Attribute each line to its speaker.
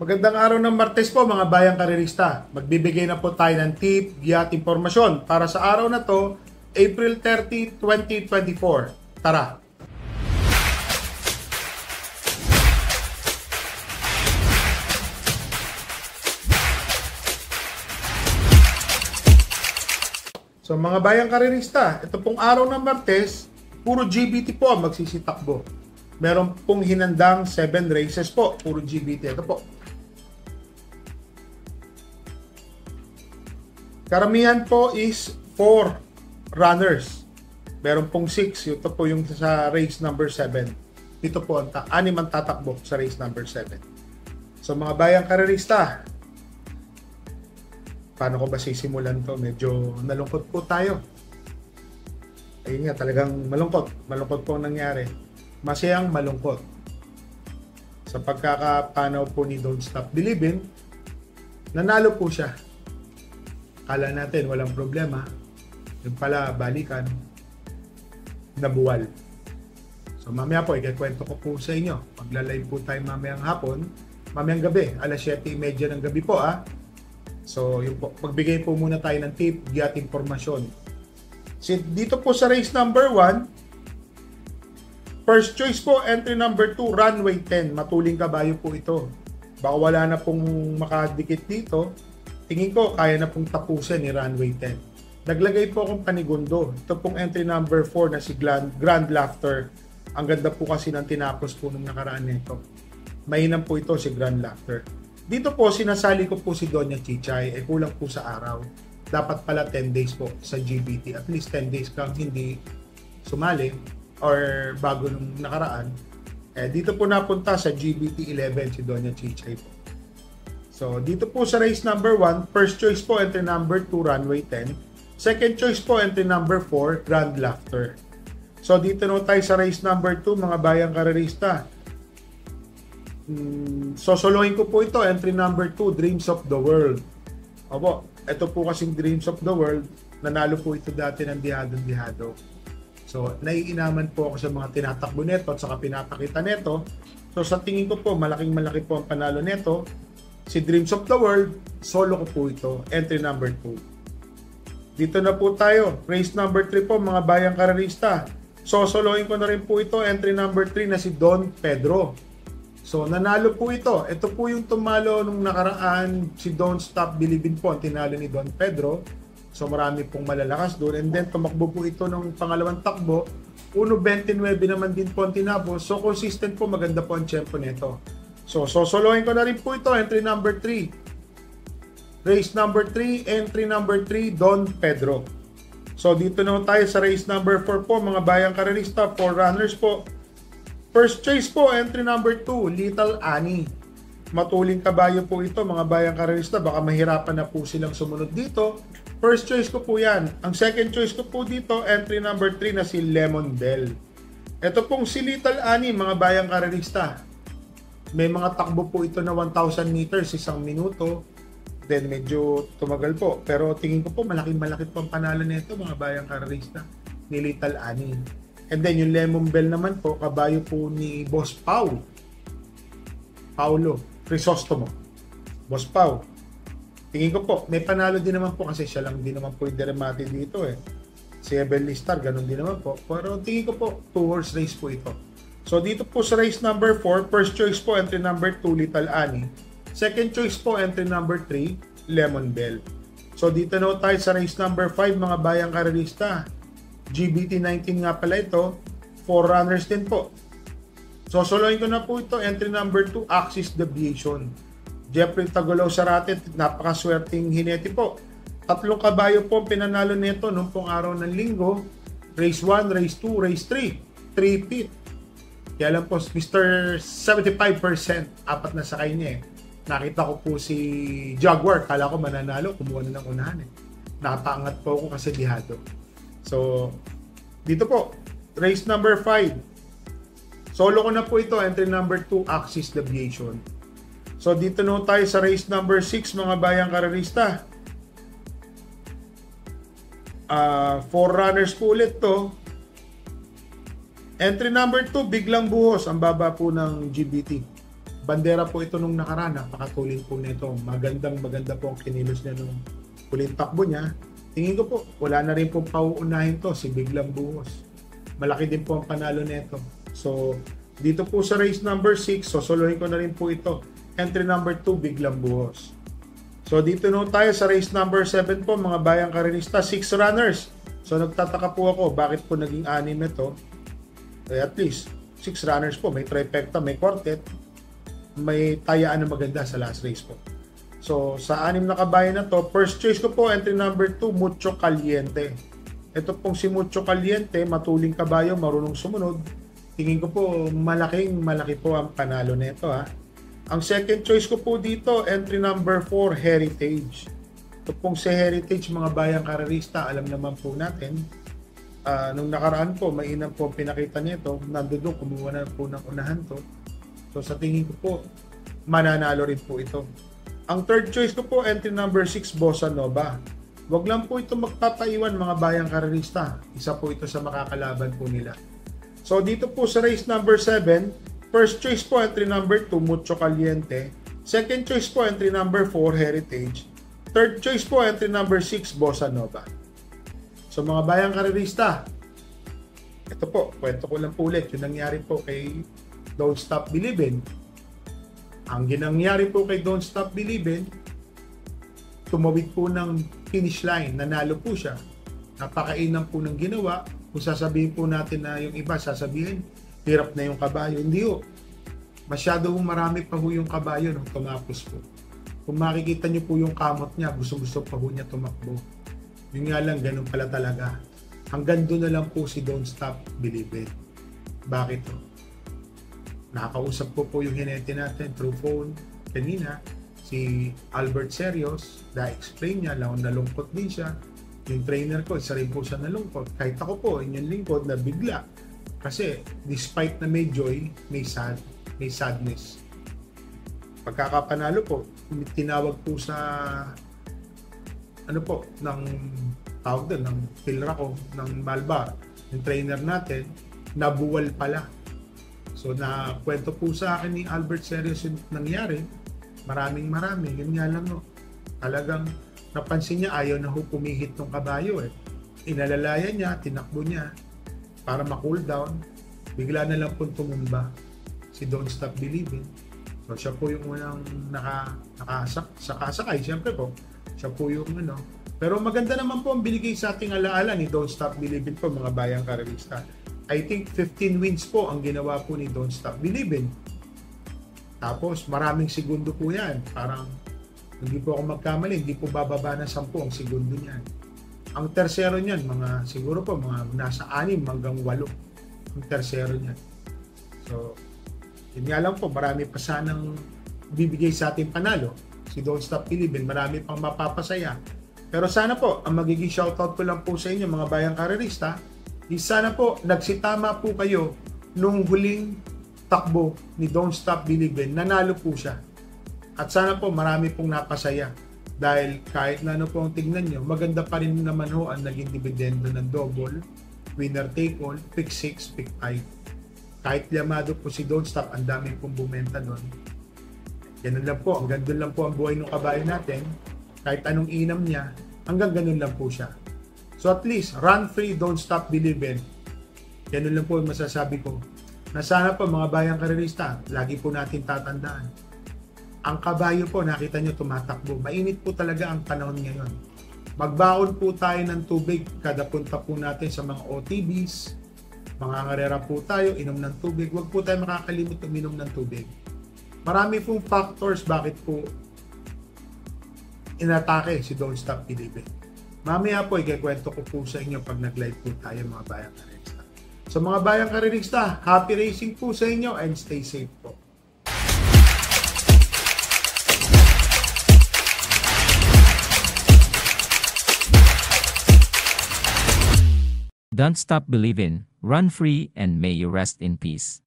Speaker 1: Magandang araw ng Martes po mga bayang karerista. Magbibigay na po tayo ng tip, giya at impormasyon para sa araw na to, April 30, 2024. Tara! So mga bayang karerista, ito pong araw ng Martes, puro GBT po ang magsisitakbo. Meron pong hinandang 7 races po, puro GBT. Ito po. Karamihan po is 4 runners. Meron pong 6. Ito po yung sa race number 7. Dito po ang ta- anim ang tatakbo sa race number 7. So mga bayang karerista, paano ko ba sisimulan to? Medyo nalungkot po tayo. Ayun nga, talagang malungkot. Malungkot po ang nangyari. Masayang malungkot. Sa pagkakapanaw po ni Don't Stop Believing, nanalo po siya. Kala natin walang problema. Yung pala, balikan. Nabuwal. So mamaya po, ikikwento ko po sa inyo. Magla-live po tayo mamayang hapon. Mamayang gabi, alas 7.30 ng gabi po ah So, yun po, magbigay po muna tayo ng tip, at informasyon. So, dito po sa race number 1, first choice po, entry number 2, runway 10. Matuling kabayo po ito. Baka wala na pong makadikit dito. Tingin ko, kaya na pong tapusin ni runway 10. Naglagay po akong panigundo. Ito pong entry number 4 na si Grand, Grand Laughter. Ang ganda po kasi ng tinapos po nung nakaraan nito. Mainam po ito si Grand Laughter. Dito po, sinasali ko po si Doña Chichay, eh kulang po sa araw. Dapat pala 10 days po sa GBT. At least 10 days kang hindi sumali or bago nung nakaraan. Eh, dito po napunta sa GBT 11 si Doña Chichay po. So, dito po sa race number 1, first choice po entry number 2, runway 10. Second choice po entry number 4, Grand Laughter. So, dito na tayo sa race number 2, mga bayang karerista mm, sosolohin ko po ito, entry number 2, Dreams of the World. Opo, ito po kasing Dreams of the World, nanalo po ito dati ng Dihadong Dihado. So, naiinaman po ako sa mga tinatakbo nito at saka pinapakita nito. So, sa tingin ko po, malaking malaki po ang panalo nito. Si Dreams of the World, solo ko po ito, entry number 2. Dito na po tayo, race number 3 po, mga bayang karerista. Sosolohin ko na rin po ito, entry number 3 na si Don Pedro. So, nanalo po ito. Ito po yung tumalo nung nakaraan si Don't Stop Believing po, tinalo ni Don Pedro. So, marami pong malalakas doon. And then, tumakbo po ito ng pangalawang takbo. 1.29 naman din po ang tinabo. So, consistent po, maganda po ang tempo nito. So, sosolohin ko na rin po ito, entry number 3. Race number 3, entry number 3, Don Pedro. So, dito na tayo sa race number 4 po, mga bayang karerista, 4 runners po. First choice po, entry number 2, Little Annie. Matuling kabayo po ito, mga bayang karerista. Baka mahirapan na po silang sumunod dito. First choice ko po yan. Ang second choice ko po dito, entry number 3 na si Lemon Bell. Ito pong si Little Annie, mga bayang karerista. May mga takbo po ito na 1,000 meters, isang minuto. Then medyo tumagal po. Pero tingin ko po, malaking malaki po ang panalo nito, mga bayang karerista, ni Little Annie. And then yung Lemon Bell naman po, kabayo po ni Boss Pau. Paulo Crisostomo. Boss Pau. Tingin ko po, may panalo din naman po kasi siya lang din naman po yung dermati dito eh. Si Evelyn Star, ganun din naman po. Pero tingin ko po, two horse race po ito. So dito po sa race number 4, first choice po entry number 2, Little Annie. Second choice po entry number 3, Lemon Bell. So dito na tayo sa race number 5, mga bayang karerista. GBT19 nga pala ito, 4 runners din po. So, soloin ko na po ito, entry number 2, Axis Deviation. Jeffrey Tagolaw Sarate, napakaswerteng hineti po. Tatlong kabayo po pinanalo nito nung pong araw ng linggo. Race 1, race 2, race 3. 3 feet. Kaya lang po, Mr. 75%, apat na sakay niya eh. Nakita ko po si Jaguar, kala ko mananalo, kumuha na ng unahan eh. Nakaangat po ako kasi dihado. So, dito po, race number 5. Solo ko na po ito, entry number 2, Axis Deviation. So, dito na tayo sa race number 6, mga bayang karerista. Uh, four runners po ulit to. Entry number 2, biglang buhos. Ang baba po ng GBT. bandera po ito nung nakaraan, napakatulin po nito. Magandang maganda po ang kinilos niya nung huling takbo niya. Tingin ko po, wala na rin po pauunahin to, si Biglang Buhos. Malaki din po ang panalo nito. So, dito po sa race number 6, sosolohin ko na rin po ito. Entry number 2, Biglang Buhos. So, dito no tayo sa race number 7 po, mga bayang karinista, 6 runners. So, nagtataka po ako, bakit po naging anim ito? Eh, at least, 6 runners po. May trifecta, may quartet, may tayaan na maganda sa last race po. So, sa anim na kabayan na to, first choice ko po, entry number 2, Mucho Caliente. Ito pong si Mucho Caliente, matuling kabayo, marunong sumunod. Tingin ko po, malaking malaki po ang panalo nito ha. Ang second choice ko po dito, entry number 4, Heritage. Ito pong si Heritage, mga bayang karerista, alam naman po natin. Uh, nung nakaraan po, mainam po pinakita nito. Nandoon, kumuha na po ng unahan to. So sa tingin ko po, mananalo rin po ito. Ang third choice ko po, entry number 6, Bossa Nova. Huwag lang po ito magpapaiwan mga bayang karerista. Isa po ito sa makakalaban po nila. So dito po sa race number 7, first choice po entry number 2, Mucho Caliente. Second choice po entry number 4, Heritage. Third choice po entry number 6, Bossa Nova. So mga bayang karerista, ito po, kwento ko lang po ulit yung nangyari po kay Don't Stop Believin' Ang ginangyari po kay Don't Stop Believin', tumawid po ng finish line, nanalo po siya. Napakainam po ng ginawa. Kung sasabihin po natin na yung iba, sasabihin, hirap na yung kabayo. Hindi ho. Masyado marami pa ho yung kabayo nung tumapos po. Kung makikita niyo po yung kamot niya, gusto-gusto pa ho niya tumakbo. Yun nga lang, ganun pala talaga. Hanggang doon na lang po si Don't Stop Believin'. Bakit ho? Nakakausap ko po yung hinete natin through phone kanina, si Albert Serios, na-explain niya, lang nalungkot din siya. Yung trainer ko, isa rin po siya nalungkot. Kahit ako po, inyong lingkod na bigla. Kasi despite na may joy, may sad, may sadness. Pagkakapanalo po, tinawag po sa ano po, ng tawag doon, ng pilra ko, ng Malbar, yung trainer natin, nabuwal pala So na kwento po sa akin ni Albert Serios yung nangyari. Maraming marami. Yun lang no. Talagang napansin niya ayaw na ho pumihit ng kabayo eh. Inalalaya niya, tinakbo niya para ma-cool down. Bigla na lang po tumumba si Don't Stop Believing. So siya po yung unang naka, nakasak, sakasakay. Siyempre po, siya po yung ano. Pero maganda naman po ang binigay sa ating alaala ni Don't Stop Believing po mga bayang karerista I think 15 wins po ang ginawa po ni Don't Stop Believin. Tapos maraming segundo po yan. Parang hindi po ako magkamali, hindi po bababa na 10 ang segundo niyan. Ang tersero niyan, mga siguro po mga nasa 6 hanggang 8 ang tersero niyan. So, yun nga lang po, marami pa sanang bibigay sa ating panalo. Si Don't Stop Believin, marami pang mapapasaya. Pero sana po, ang magiging shoutout ko lang po sa inyo mga bayang karerista, Di sana po nagsitama po kayo nung huling takbo ni Don't Stop Believin, nanalo po siya. At sana po marami pong napasaya dahil kahit na ano po ang tignan nyo, maganda pa rin naman ho ang naging dividendo ng double, winner take all, pick 6, pick 5. Kahit llamado po si Don't Stop, ang dami pong bumenta doon. Ganun lang po, hanggang doon lang po ang buhay ng kabayo natin. Kahit anong inam niya, hanggang ganun lang po siya. So at least, run free, don't stop believing. Yan lang po yung masasabi ko. Na sana po mga bayang karerista, lagi po natin tatandaan. Ang kabayo po, nakita nyo tumatakbo. Mainit po talaga ang panahon ngayon. Magbaon po tayo ng tubig kada punta po natin sa mga OTBs. Mga po tayo, inom ng tubig. Huwag po tayo makakalimot uminom ng tubig. Marami pong factors bakit po inatake si Don't Stop Believing. Mamaya po, ikikwento ko po sa inyo pag nag-live po tayo mga bayang karerista. So mga bayang karerista, happy racing po sa inyo and stay safe po.
Speaker 2: Don't stop believing, run free and may you rest in peace.